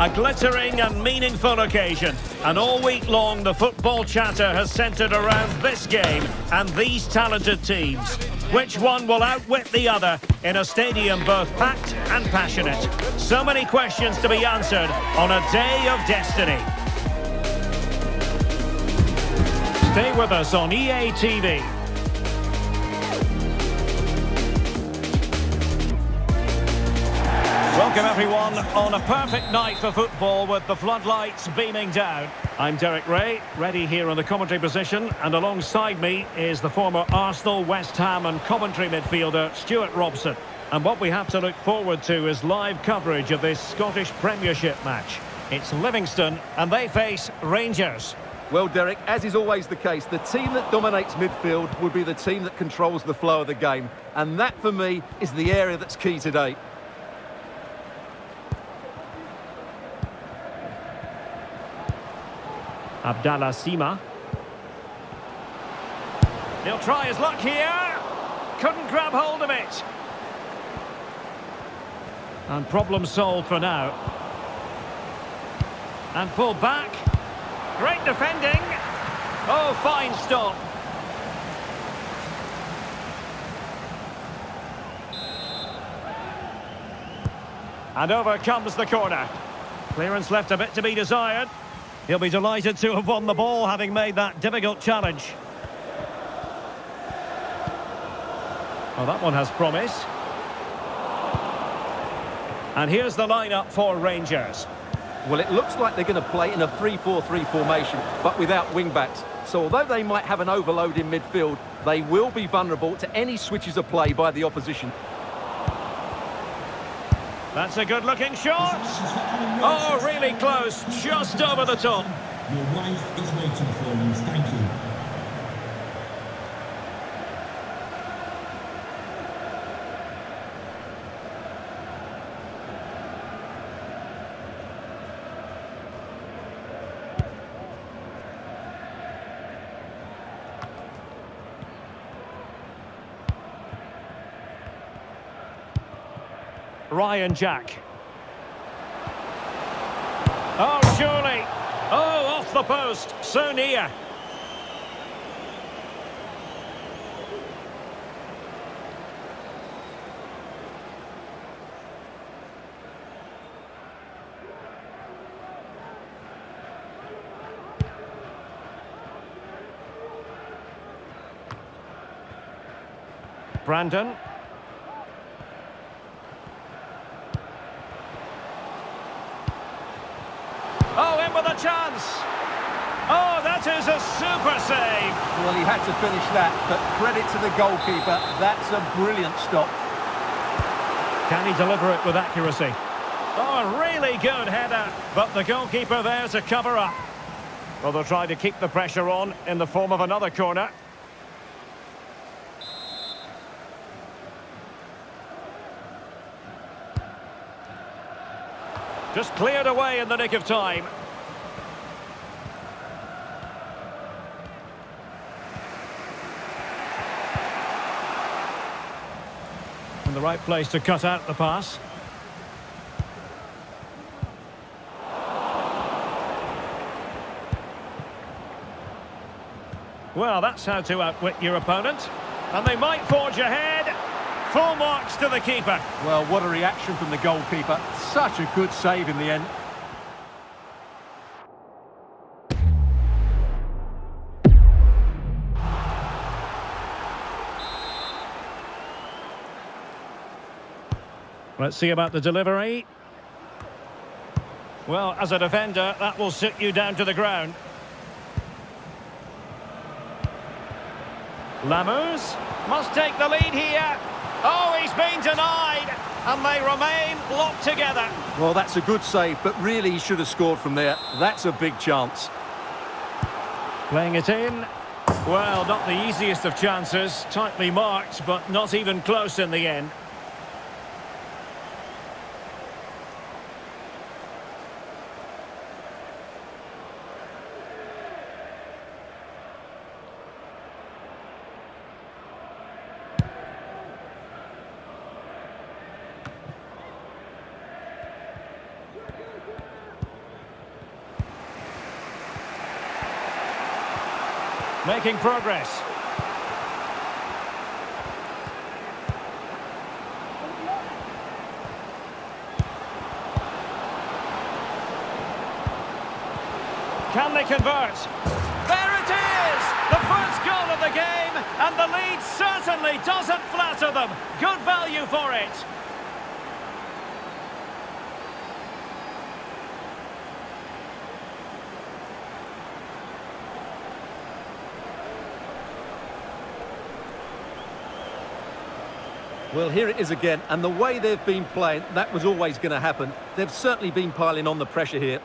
A glittering and meaningful occasion. And all week long, the football chatter has centred around this game and these talented teams. Which one will outwit the other in a stadium both packed and passionate? So many questions to be answered on a day of destiny. Stay with us on EA TV. Welcome everyone on a perfect night for football with the floodlights beaming down. I'm Derek Ray, ready here on the commentary position, and alongside me is the former Arsenal, West Ham and Coventry midfielder Stuart Robson. And what we have to look forward to is live coverage of this Scottish Premiership match. It's Livingston and they face Rangers. Well, Derek, as is always the case, the team that dominates midfield will be the team that controls the flow of the game. And that, for me, is the area that's key today. Abdallah Sima. He'll try his luck here. Couldn't grab hold of it. And problem solved for now. And pulled back. Great defending. Oh, fine stop. And over comes the corner. Clearance left a bit to be desired. He'll be delighted to have won the ball, having made that difficult challenge. Well, that one has promise. And here's the lineup for Rangers. Well, it looks like they're going to play in a 3-4-3 formation, but without wing-backs. So although they might have an overload in midfield, they will be vulnerable to any switches of play by the opposition. That's a good-looking shot. Oh, really close, just over the top. Your wife is waiting for you. Thank you. Ryan Jack. Oh, surely. Oh, off the post. So near. Brandon. Oh, in with a chance. Oh, that is a super save. Well, he had to finish that, but credit to the goalkeeper. That's a brilliant stop. Can he deliver it with accuracy? Oh, a really good header, but the goalkeeper there to cover up. Well, they'll try to keep the pressure on in the form of another corner. Just cleared away in the nick of time. In the right place to cut out the pass. Well, that's how to outwit your opponent. And they might forge ahead. Full marks to the keeper. Well, what a reaction from the goalkeeper. Such a good save in the end. Let's see about the delivery. Well, as a defender, that will sit you down to the ground. Lammers must take the lead here. Oh, he's been denied. And they remain locked together. Well, that's a good save, but really he should have scored from there. That's a big chance. Playing it in. Well, not the easiest of chances. Tightly marked, but not even close in the end. Making progress. Can they convert? There it is! The first goal of the game, and the lead certainly doesn't flatter them. Good value for it. Well, here it is again, and the way they've been playing, that was always going to happen. They've certainly been piling on the pressure here.